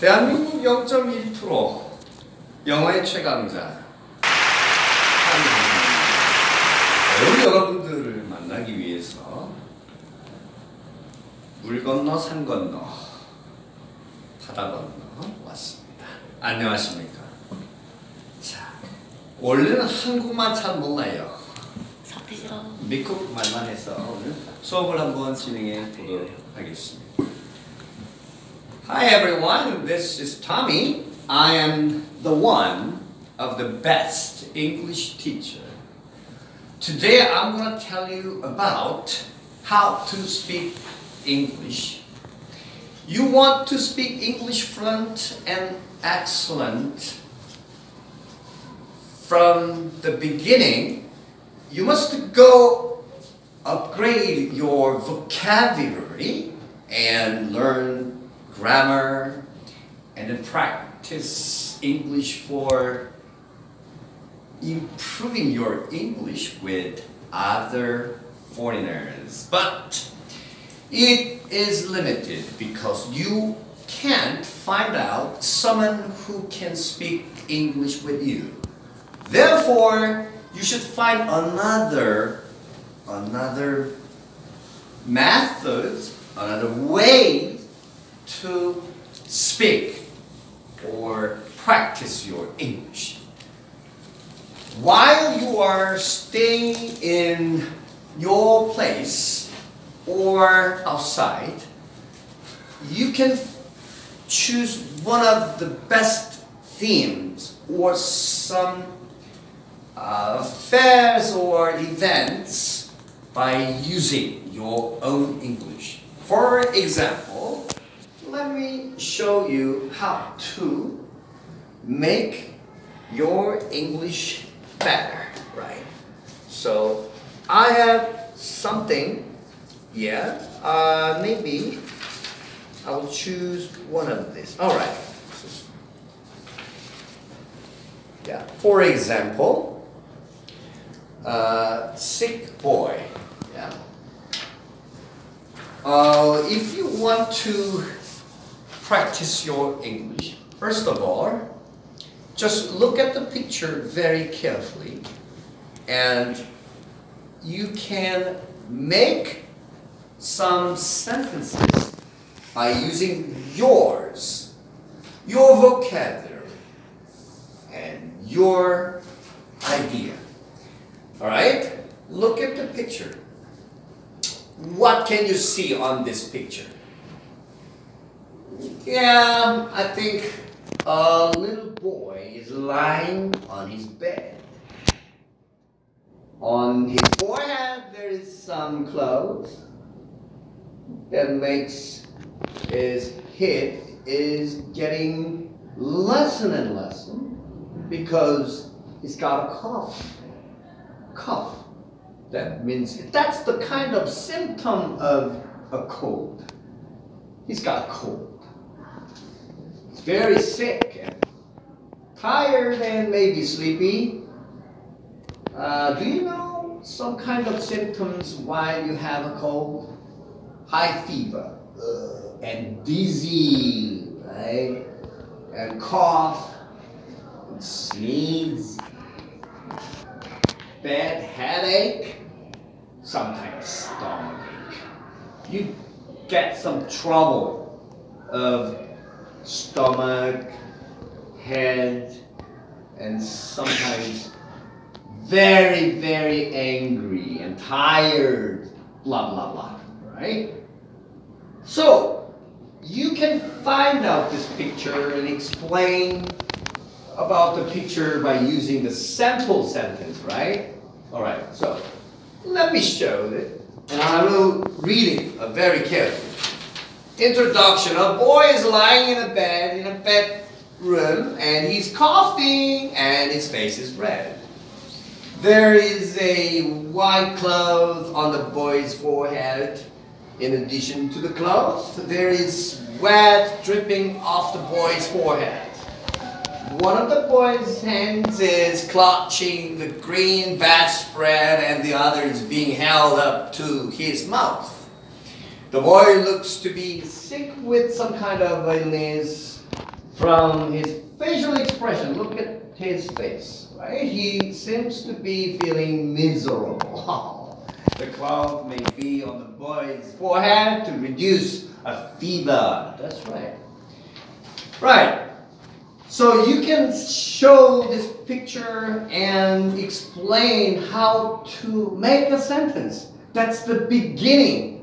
0.1% 영어의 최강자 오늘 여러분들을 만나기 위해서 물 건너 산 건너 바다 건너 왔습니다. 안녕하십니까? 자, 원래는 한국말 잘 몰라요. 미국 말만 해서 오늘 수업을 한번 진행해 보도록 하겠습니다. Hi everyone, this is Tommy. I am the one of the best English teacher. Today I'm going to tell you about how to speak English. You want to speak English fluent and excellent from the beginning you must go upgrade your vocabulary and learn grammar and then practice English for improving your English with other foreigners. But it is limited because you can't find out someone who can speak English with you. Therefore, you should find another another method, another way to speak or practice your English. While you are staying in your place or outside, you can choose one of the best themes or some uh, fairs or events by using your own English. For example, let me show you how to make your English better, right? So I have something, yeah, uh, maybe I will choose one of these. All right. Yeah. For example, uh, sick boy. Yeah. Uh, if you want to practice your English, first of all, just look at the picture very carefully and you can make some sentences by using yours, your vocabulary, and your idea. All right? Look at the picture. What can you see on this picture? Yeah, I think a little boy is lying on his bed. On his forehead, there is some clothes that makes his head is getting lessen and lessen because he's got a cough. Cough. That means that's the kind of symptom of a cold. He's got a cold. Very sick and tired and maybe sleepy. Uh, do you know some kind of symptoms while you have a cold? High fever uh, and dizzy, right? And cough, and sneeze, bad headache, sometimes stomach ache. You get some trouble of stomach, head, and sometimes very, very angry and tired, blah, blah, blah, right? So, you can find out this picture and explain about the picture by using the sample sentence, right? All right, so let me show it, and I will read it very carefully. Introduction, a boy is lying in a bed, in a bedroom, and he's coughing, and his face is red. There is a white cloth on the boy's forehead. In addition to the cloth, there is sweat dripping off the boy's forehead. One of the boy's hands is clutching the green bedspread and the other is being held up to his mouth. The boy looks to be sick with some kind of illness, from his facial expression, look at his face, right? He seems to be feeling miserable. the cloud may be on the boy's forehead to reduce a fever. That's right. Right. So you can show this picture and explain how to make a sentence. That's the beginning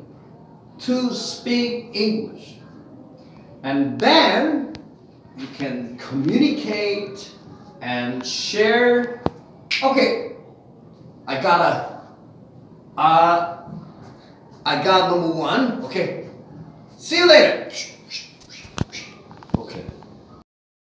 to speak English. And then you can communicate and share. Okay, I got a, uh, I got number one. Okay, see you later.